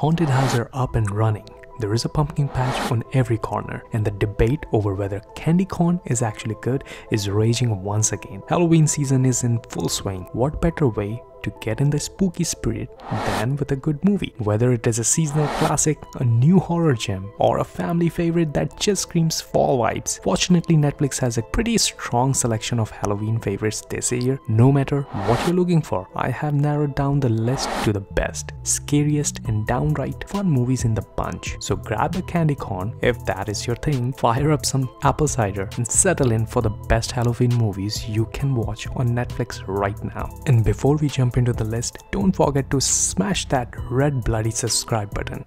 Haunted houses are up and running. There is a pumpkin patch on every corner, and the debate over whether candy corn is actually good is raging once again. Halloween season is in full swing. What better way to get in the spooky spirit than with a good movie. Whether it is a seasonal classic, a new horror gem, or a family favorite that just screams fall vibes. Fortunately, Netflix has a pretty strong selection of Halloween favorites this year. No matter what you're looking for, I have narrowed down the list to the best, scariest, and downright fun movies in the bunch. So grab a candy corn if that is your thing, fire up some apple cider, and settle in for the best Halloween movies you can watch on Netflix right now. And before we jump jump into the list, don't forget to smash that red bloody subscribe button.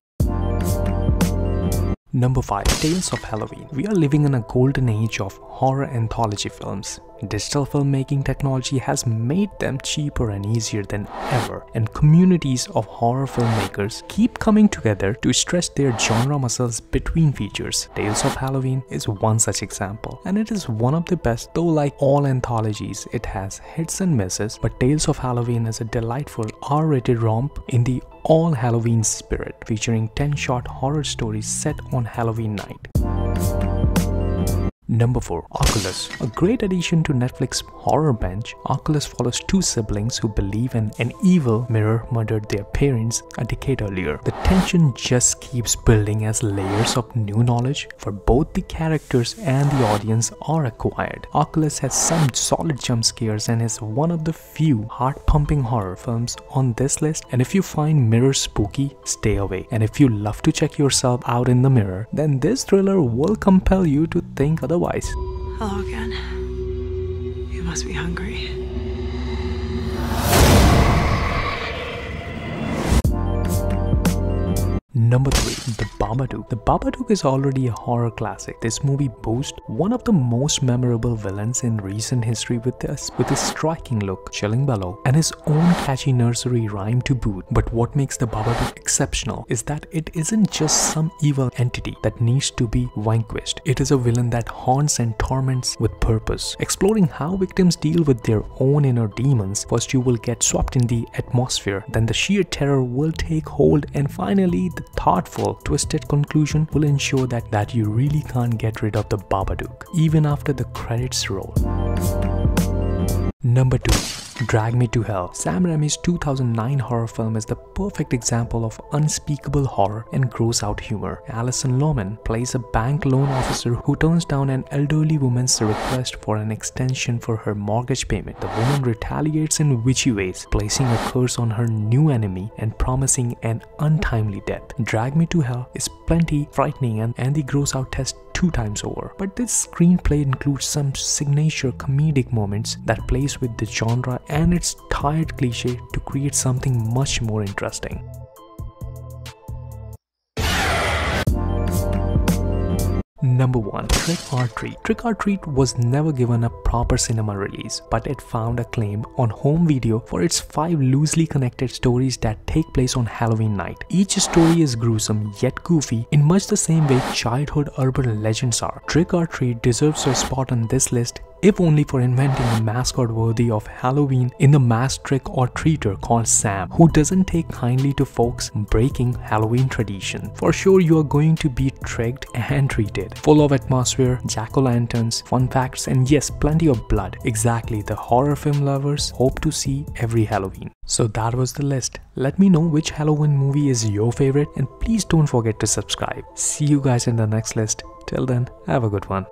Number 5 Tales of Halloween. We are living in a golden age of horror anthology films. Digital filmmaking technology has made them cheaper and easier than ever, and communities of horror filmmakers keep coming together to stretch their genre muscles between features. Tales of Halloween is one such example, and it is one of the best, though like all anthologies, it has hits and misses, but Tales of Halloween is a delightful R-rated romp in the all Halloween spirit, featuring 10 short horror stories set on Halloween night. Number 4. Oculus. A great addition to Netflix horror bench, Oculus follows two siblings who believe in an evil mirror murdered their parents a decade earlier. The tension just keeps building as layers of new knowledge for both the characters and the audience are acquired. Oculus has some solid jump scares and is one of the few heart-pumping horror films on this list and if you find mirror spooky, stay away. And if you love to check yourself out in the mirror, then this thriller will compel you to think otherwise otherwise. Oh, Hello again. You must be hungry. Number 3. The Babadook. The Babadook is already a horror classic. This movie boasts one of the most memorable villains in recent history with, a, with his striking look, chilling bellow, and his own catchy nursery rhyme to boot. But what makes the Babadook exceptional is that it isn't just some evil entity that needs to be vanquished. It is a villain that haunts and torments with purpose. Exploring how victims deal with their own inner demons, first you will get swept in the atmosphere, then the sheer terror will take hold, and finally the thoughtful, twisted conclusion will ensure that, that you really can't get rid of the Babadook, even after the credits roll. Number 2. Drag Me to Hell. Sam Raimi's 2009 horror film is the perfect example of unspeakable horror and gross out humor. Alison Lohman plays a bank loan officer who turns down an elderly woman's request for an extension for her mortgage payment. The woman retaliates in witchy ways, placing a curse on her new enemy and promising an untimely death. Drag Me to Hell is plenty frightening and, and the gross out test two times over. But this screenplay includes some signature comedic moments that plays with the genre and its tired cliche to create something much more interesting. Number 1. Trick 'r Treat Trick 'r Treat was never given a proper cinema release, but it found acclaim on home video for its 5 loosely connected stories that take place on Halloween night. Each story is gruesome yet goofy in much the same way childhood urban legends are. Trick 'r Treat deserves a spot on this list if only for inventing a mascot worthy of Halloween in the mass trick or treater called Sam, who doesn't take kindly to folks breaking Halloween tradition. For sure, you are going to be tricked and treated. Full of atmosphere, jack-o'-lanterns, fun facts, and yes, plenty of blood. Exactly the horror film lovers hope to see every Halloween. So that was the list. Let me know which Halloween movie is your favorite and please don't forget to subscribe. See you guys in the next list. Till then, have a good one.